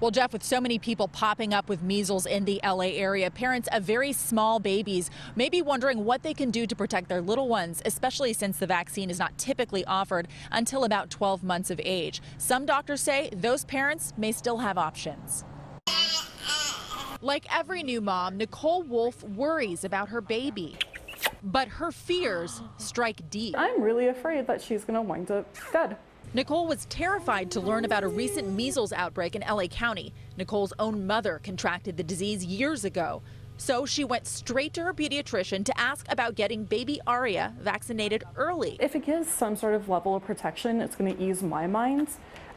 Well, Jeff, with so many people popping up with measles in the LA area, parents of very small babies may be wondering what they can do to protect their little ones, especially since the vaccine is not typically offered until about 12 months of age. Some doctors say those parents may still have options. Like every new mom, Nicole Wolf worries about her baby. But her fears strike deep. I'm really afraid that she's going to wind up dead. Nicole was terrified to learn about a recent measles outbreak in LA County. Nicole's own mother contracted the disease years ago. So she went straight to her pediatrician to ask about getting baby Aria vaccinated early. If it gives some sort of level of protection, it's going to ease my mind,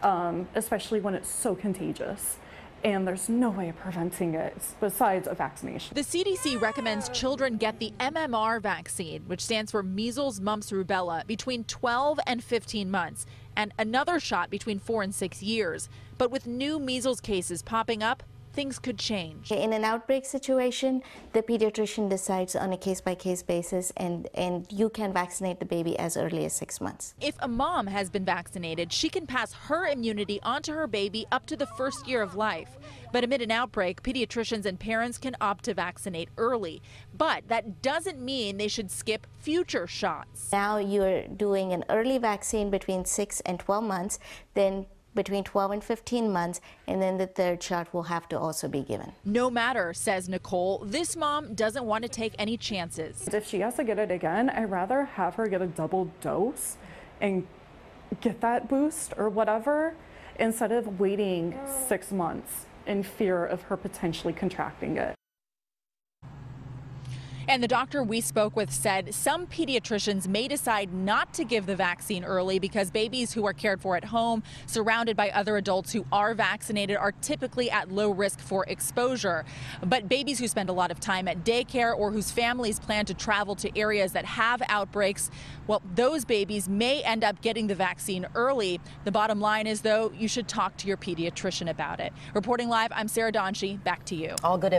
um, especially when it's so contagious and there's no way of preventing it besides a vaccination. The CDC recommends children get the MMR vaccine, which stands for measles, mumps, rubella, between 12 and 15 months, and another shot between four and six years. But with new measles cases popping up, things could change. In an outbreak situation, the pediatrician decides on a case-by-case basis and, and you can vaccinate the baby as early as six months. If a mom has been vaccinated, she can pass her immunity onto her baby up to the first year of life. But amid an outbreak, pediatricians and parents can opt to vaccinate early. But that doesn't mean they should skip future shots. Now you're doing an early vaccine between 6 and 12 months, then between 12 and 15 months, and then the third shot will have to also be given. No matter, says Nicole, this mom doesn't want to take any chances. If she has to get it again, I'd rather have her get a double dose and get that boost or whatever instead of waiting six months in fear of her potentially contracting it. And the doctor we spoke with said some pediatricians may decide not to give the vaccine early because babies who are cared for at home, surrounded by other adults who are vaccinated, are typically at low risk for exposure. But babies who spend a lot of time at daycare or whose families plan to travel to areas that have outbreaks, well, those babies may end up getting the vaccine early. The bottom line is, though, you should talk to your pediatrician about it. Reporting live, I'm Sara Donchey. Back to you. All good.